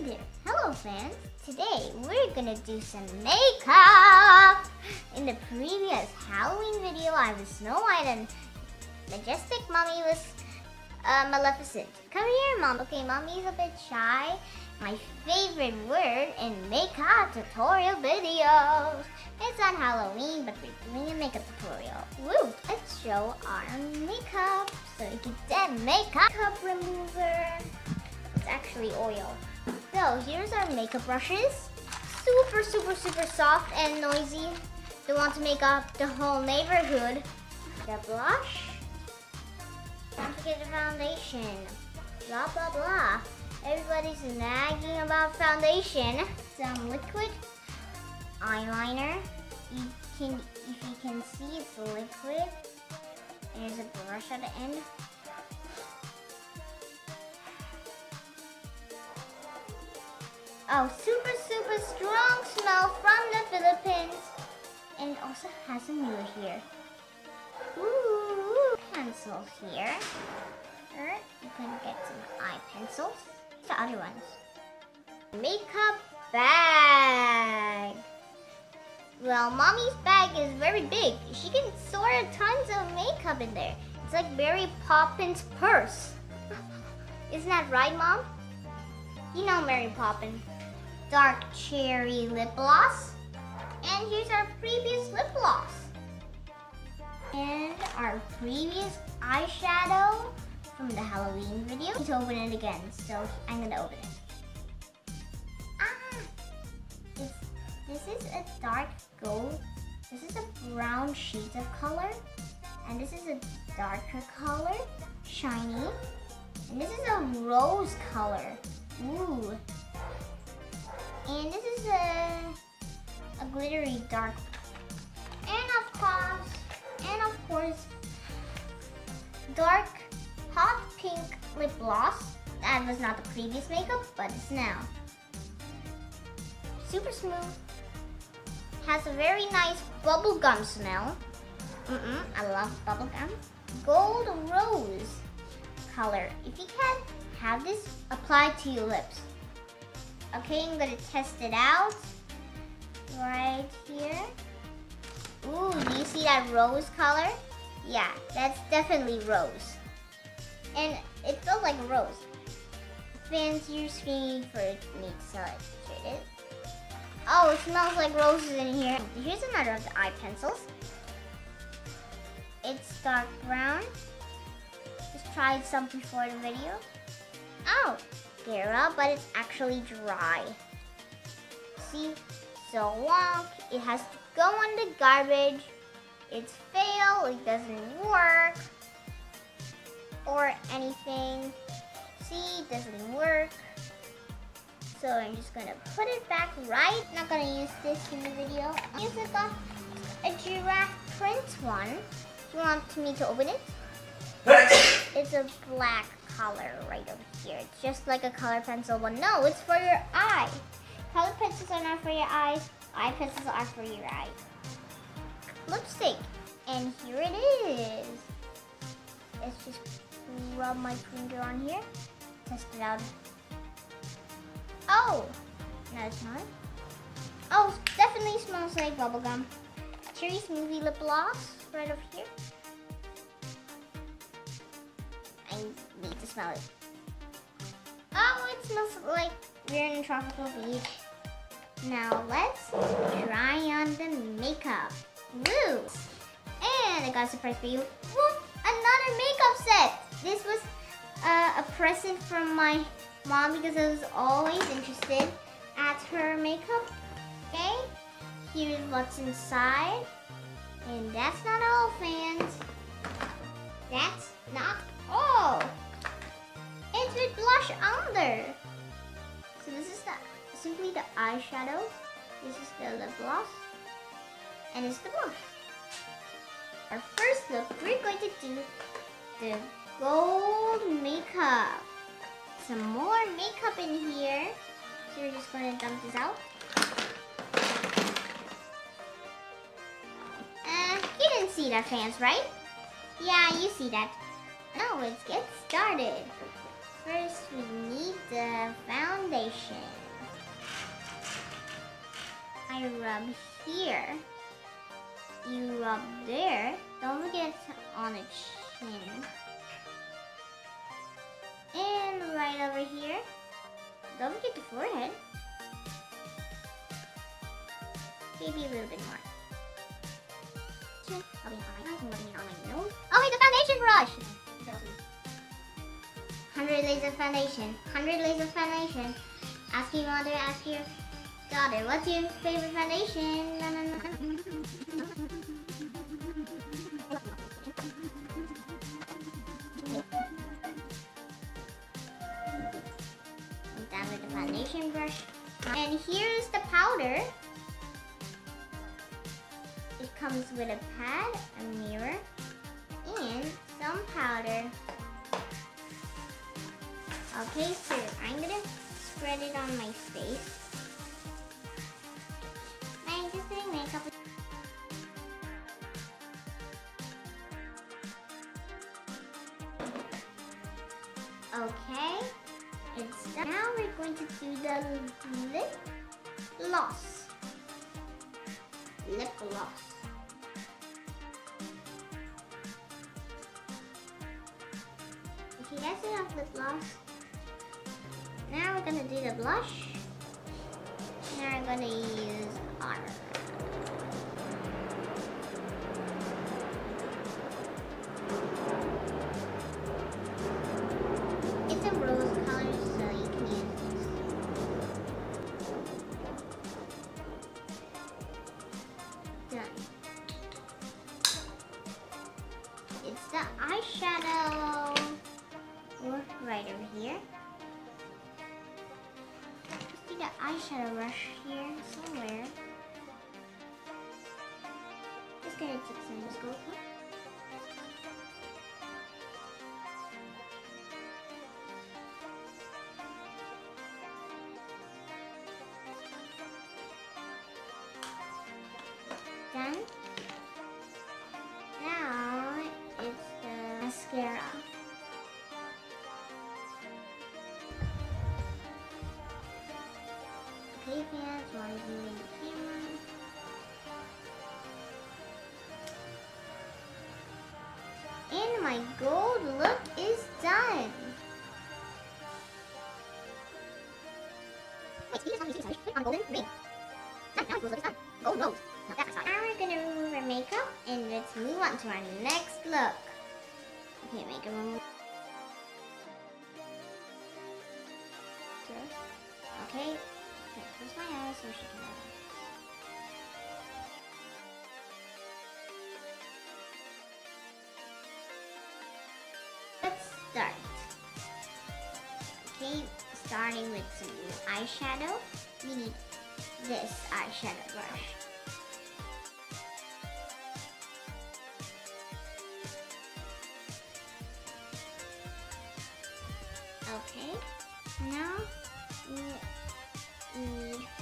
Hello fans. Today we're gonna do some makeup. In the previous Halloween video, I was Snow White and Majestic Mommy was uh, Maleficent. Come here, Mom. Okay, Mommy's a bit shy. My favorite word in makeup tutorial videos. It's on Halloween, but we're doing a makeup tutorial. Woo! Let's show our makeup. So you get that makeup remover. It's actually oil. So here's our makeup brushes. Super, super, super soft and noisy. They want to make up the whole neighborhood. The blush. Don't forget the foundation. Blah, blah, blah. Everybody's nagging about foundation. Some liquid eyeliner. You can, if you can see, it's liquid. There's a brush at the end. Oh, super, super strong smell from the Philippines. And it also has a mirror here. Ooh, pencil here. Or you can get some eye pencils. The other ones. Makeup bag. Well, mommy's bag is very big. She can store tons of makeup in there. It's like Mary Poppins' purse. Isn't that right, Mom? You know Mary Poppins dark cherry lip gloss. And here's our previous lip gloss. And our previous eyeshadow from the Halloween video. Let's open it again, so I'm gonna open it. Ah! This, this is a dark gold. This is a brown shade of color. And this is a darker color, shiny. And this is a rose color. Ooh, and this is a, a glittery dark. And of course, and of course, dark hot pink lip gloss. That was not the previous makeup, but it's now. Super smooth. Has a very nice bubblegum smell. Mm-mm, I love bubblegum. Gold rose color. If you can, have this applied to your lips. Okay, I'm gonna test it out. Right here. Ooh, do you see that rose color? Yeah, that's definitely rose. And it feels like rose. Fans, you're screaming for me it. Here it is. Oh, it smells like roses in here. Here's another of the eye pencils. It's dark brown. Just tried some before the video. Oh, mascara, but it's actually dry. See? So long. It has to go on the garbage. It's fail, it doesn't work, or anything. See, it doesn't work. So I'm just gonna put it back right. Not gonna use this in the video. Use a, a giraffe print one. Do you want me to open it? it's a black color right over here. It's just like a color pencil, but no, it's for your eye. Color pencils are not for your eyes. Eye pencils are for your eye. Lipstick. And here it is. Let's just rub my finger on here. Test it out. Oh! No, it's not. Oh, definitely smells like bubblegum. Cherry Smoothie Lip Gloss right over here. Need to smell it. Oh, it smells like we're in a tropical beach. Now let's try on the makeup. Woo! And I got a surprise for you. Whoop! Another makeup set! This was uh, a present from my mom because I was always interested at her makeup. Okay? Here's what's inside. And that's not all, fans. That's not all under. So this is the simply the eyeshadow. This is the lip gloss. And it's the blush. Our first look, we're going to do the gold makeup. Some more makeup in here. So we're just going to dump this out. Uh, you didn't see that, fans, right? Yeah, you see that. Now let's get started. First we need the foundation. I rub here. You rub there. Don't forget on the chin. And right over here. Don't forget the forehead. Maybe a little bit more. Rubbing on my eyes on my nose. Oh wait, the foundation brush! 100 layers of foundation. 100 layers of foundation. Ask your mother, ask your daughter, what's your favorite foundation? Done with the foundation brush. And here's the powder. It comes with a pad, a mirror, and some powder. Okay, so I'm gonna spread it on my face. I'm just doing makeup. Okay, it's done. Now we're going to do the lip gloss. Lip gloss. Okay, that's enough lip gloss. Now we're gonna do the blush. Now I'm gonna use honor. It's a rose color, so you can use this. Done. It's the eyeshadow right over here. Eyeshadow brush here somewhere. Just gonna take some Done. Okay, fans, while you're the camera. And my gold look is done. Wait, speed is on, sorry. Click on golden ring. Done, now gold look is done. Gold nose. Now that's my Now we're gonna remove our makeup and let's move on to our next look. Okay, makeup removal. Okay, my eyes so she can relax. Let's start. Okay, starting with some eyeshadow. We need this eyeshadow brush. Okay, now we need